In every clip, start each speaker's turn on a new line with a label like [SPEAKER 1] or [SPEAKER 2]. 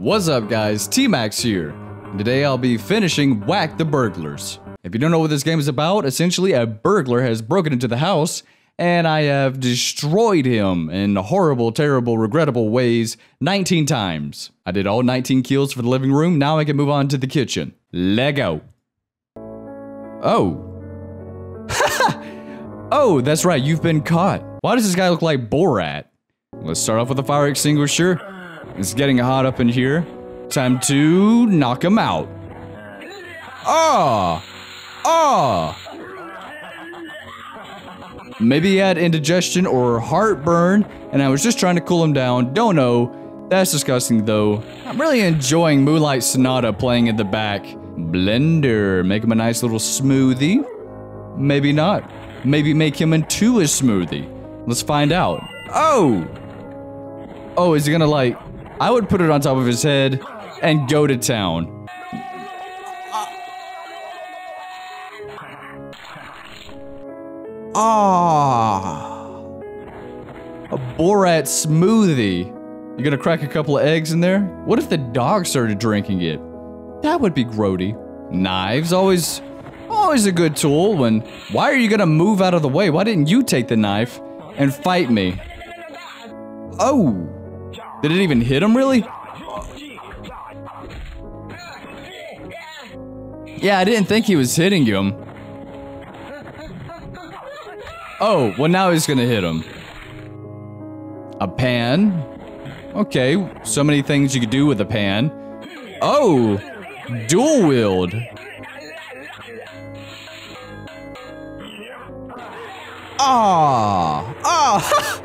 [SPEAKER 1] What's up guys, TMAX here. Today I'll be finishing Whack the Burglars. If you don't know what this game is about, essentially a burglar has broken into the house and I have destroyed him in horrible, terrible, regrettable ways 19 times. I did all 19 kills for the living room, now I can move on to the kitchen. Lego. Oh. oh, that's right, you've been caught. Why does this guy look like Borat? Let's start off with a fire extinguisher. It's getting hot up in here. Time to knock him out. Ah! Ah! Maybe he had indigestion or heartburn, and I was just trying to cool him down. Don't know. That's disgusting, though. I'm really enjoying Moonlight Sonata playing in the back. Blender, make him a nice little smoothie. Maybe not. Maybe make him into a smoothie. Let's find out. Oh! Oh, is he gonna like... I would put it on top of his head and go to town. Ah. A Borat smoothie. You gonna crack a couple of eggs in there? What if the dog started drinking it? That would be grody. Knives, always, always a good tool when... Why are you gonna move out of the way? Why didn't you take the knife and fight me? Oh. Did it even hit him, really? Yeah, I didn't think he was hitting him. Oh, well now he's gonna hit him. A pan. Okay, so many things you could do with a pan. Oh, dual wield. Ah, ah.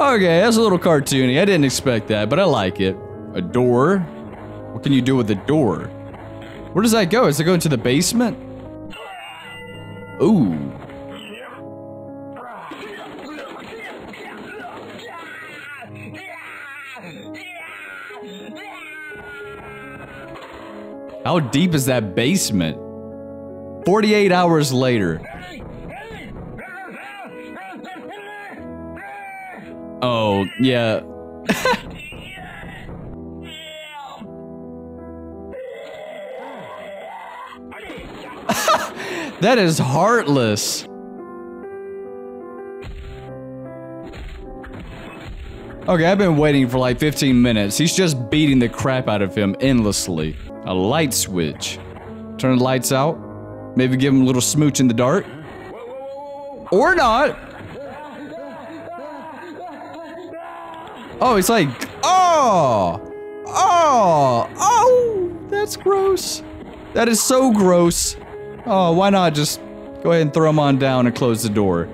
[SPEAKER 1] okay, that's a little cartoony. I didn't expect that, but I like it. A door. What can you do with a door? Where does that go? Is it going to the basement? Ooh. How deep is that basement? 48 hours later. Oh, yeah. that is heartless. Okay, I've been waiting for like 15 minutes. He's just beating the crap out of him endlessly. A light switch. Turn the lights out. Maybe give him a little smooch in the dark. Or not. Oh, it's like, oh, oh, oh, that's gross. That is so gross. Oh, why not just go ahead and throw him on down and close the door?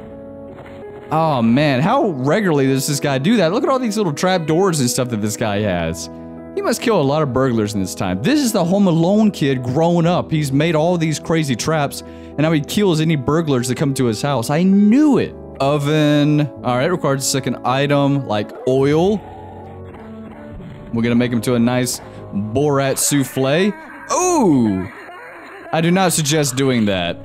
[SPEAKER 1] Oh man, how regularly does this guy do that? Look at all these little trap doors and stuff that this guy has. He must kill a lot of burglars in this time. This is the Home Alone kid growing up. He's made all these crazy traps, and now he kills any burglars that come to his house. I knew it. Oven. All right, requires a second item, like oil. We're gonna make him to a nice Borat souffle. Ooh! I do not suggest doing that.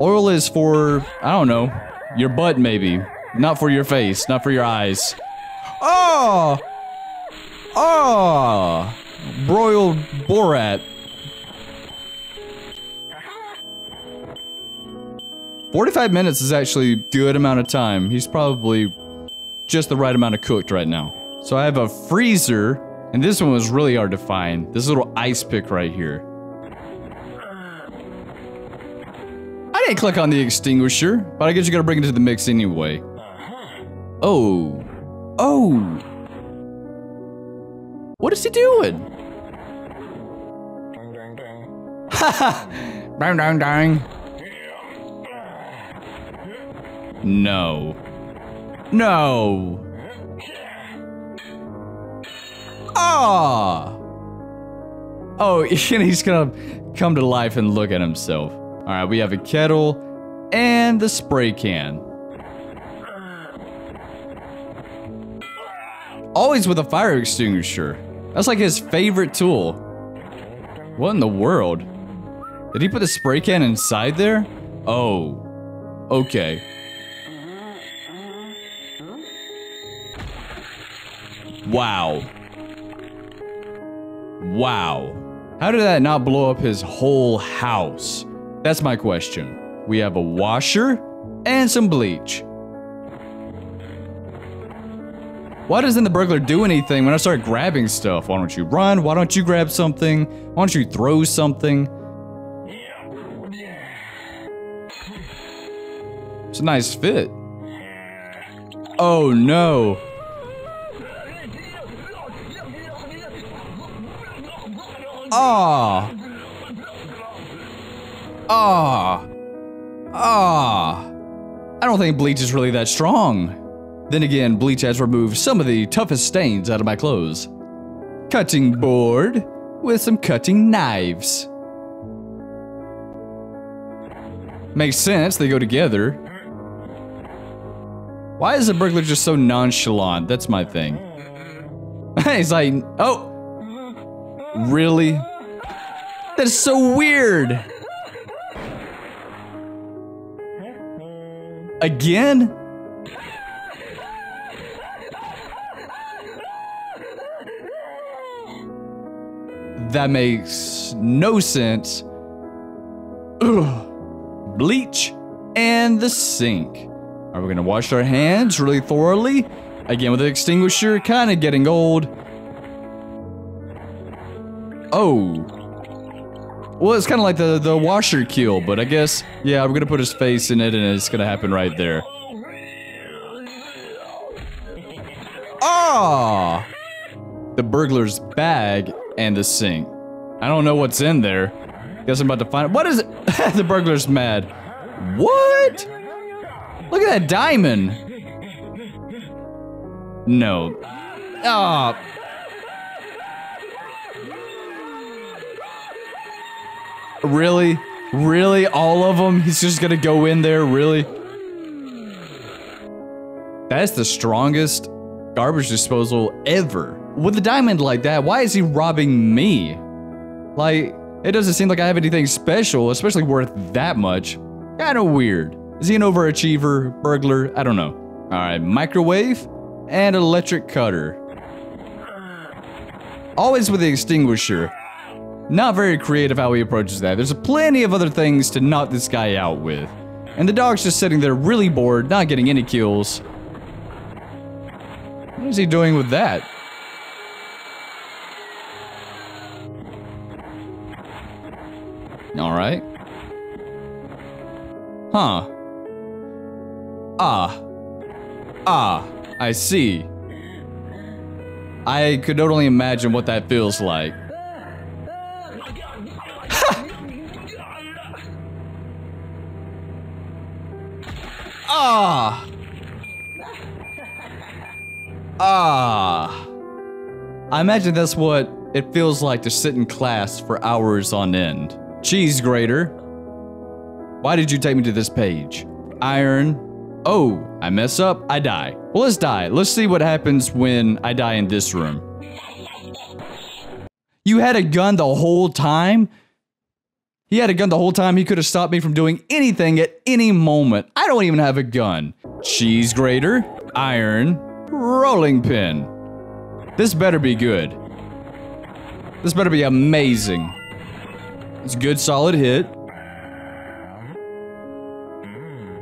[SPEAKER 1] Oil is for, I don't know, your butt maybe. Not for your face, not for your eyes. Oh! Oh! Broiled Borat. 45 minutes is actually a good amount of time. He's probably just the right amount of cooked right now. So I have a freezer, and this one was really hard to find. This little ice pick right here. I didn't click on the extinguisher, but I guess you gotta bring it to the mix anyway. Oh. Oh. What is he doing? Haha. bang, bang, bang. No. No. Ah. Oh, he's gonna come to life and look at himself. All right, we have a kettle and the spray can. Always with a fire extinguisher. That's like his favorite tool. What in the world? Did he put the spray can inside there? Oh. Okay. Wow. Wow. How did that not blow up his whole house? That's my question. We have a washer and some bleach. Why doesn't the burglar do anything when I start grabbing stuff? Why don't you run? Why don't you grab something? Why don't you throw something? It's a nice fit. Oh no. Ah. Ah. Ah. I don't think bleach is really that strong. Then again, bleach has removed some of the toughest stains out of my clothes. Cutting board with some cutting knives. Makes sense, they go together. Why is the burglar just so nonchalant? That's my thing. He's like, oh. Really? That's so weird. Again? That makes no sense. Ugh. Bleach and the sink. Are we gonna wash our hands really thoroughly? Again with the extinguisher, kind of getting old. Oh. Well, it's kind of like the, the washer kill, but I guess, yeah, we're gonna put his face in it and it's gonna happen right there. Ah! The burglar's bag and the sink. I don't know what's in there. Guess I'm about to find it. What is it? the burglar's mad. What? Look at that diamond. No. Ah. Really? Really? All of them? He's just gonna go in there? Really? That's the strongest garbage disposal ever. With a diamond like that, why is he robbing me? Like, it doesn't seem like I have anything special, especially worth that much. Kinda weird. Is he an overachiever, burglar? I don't know. Alright, microwave and electric cutter. Always with the extinguisher. Not very creative how he approaches that. There's plenty of other things to knock this guy out with. And the dog's just sitting there really bored, not getting any kills. What is he doing with that? Alright. Huh. Ah. Ah. I see. I could only imagine what that feels like. Ah! Ah! I imagine that's what it feels like to sit in class for hours on end. Cheese grater. Why did you take me to this page? Iron. Oh, I mess up, I die. Well, let's die. Let's see what happens when I die in this room. You had a gun the whole time? He had a gun the whole time. He could have stopped me from doing anything at any moment. I don't even have a gun. Cheese grater, iron, rolling pin. This better be good. This better be amazing. It's a good solid hit.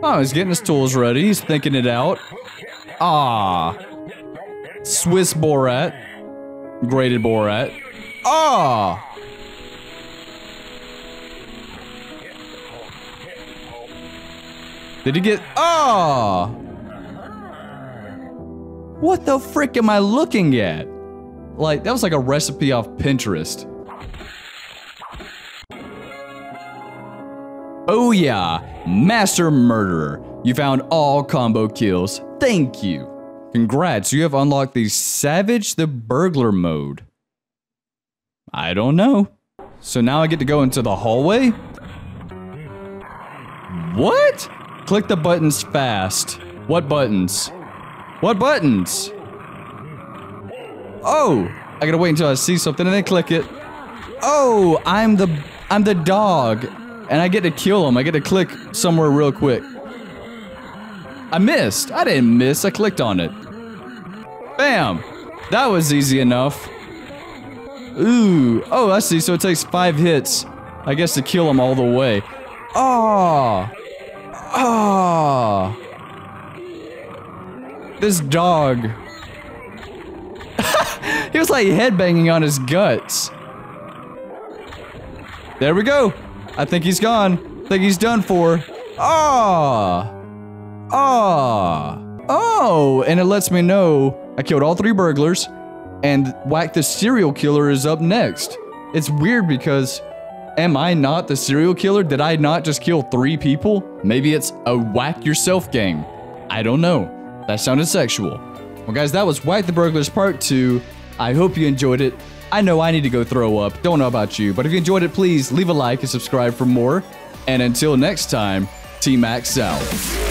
[SPEAKER 1] Oh, he's getting his tools ready. He's thinking it out. Ah. Swiss Borat. Grated Borat. Ah. Did he get... Ah. What the frick am I looking at? Like, that was like a recipe off Pinterest. Oh yeah, Master Murderer. You found all combo kills. Thank you. Congrats, you have unlocked the Savage the Burglar mode. I don't know. So now I get to go into the hallway? What? Click the buttons fast. What buttons? What buttons? Oh, I gotta wait until I see something and then click it. Oh, I'm the I'm the dog. And I get to kill him. I get to click somewhere real quick. I missed. I didn't miss. I clicked on it. Bam. That was easy enough. Ooh. Oh, I see. So it takes five hits, I guess, to kill him all the way. Oh. Oh. This dog. he was like headbanging on his guts. There we go. I think he's gone. I think he's done for. Ah. Ah. Oh, and it lets me know I killed all three burglars, and Whack the serial killer is up next. It's weird because am I not the serial killer? Did I not just kill three people? Maybe it's a whack yourself game. I don't know. That sounded sexual. Well, guys, that was Whack the Burglars Part 2. I hope you enjoyed it. I know I need to go throw up. Don't know about you, but if you enjoyed it, please leave a like and subscribe for more. And until next time, TMAX out.